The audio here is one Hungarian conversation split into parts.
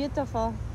beautiful.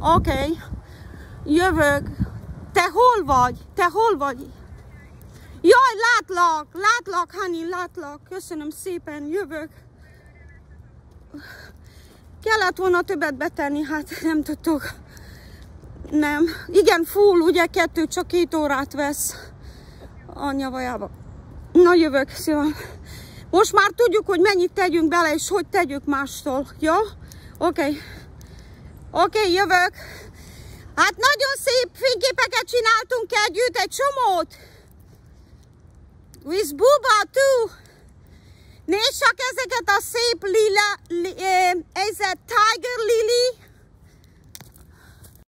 Oké. Okay. Jövök. Te hol vagy? Te hol vagy? Jaj, látlak, látlak, Hani, látlak. Köszönöm szépen, jövök. Kellett volna többet betenni, hát nem tudtok. Nem. Igen, full, ugye kettő, csak két órát vesz anyja vajába. Na jövök, szépen. Most már tudjuk, hogy mennyit tegyünk bele, és hogy tegyük mástól. Jó? Oké. Okay. Oké, okay, jövök. Hát nagyon szép fényképeket csináltunk együtt, egy csomót. With Buba too. Nézd csak ezeket a szép lila, li, eh, ez a tiger lily.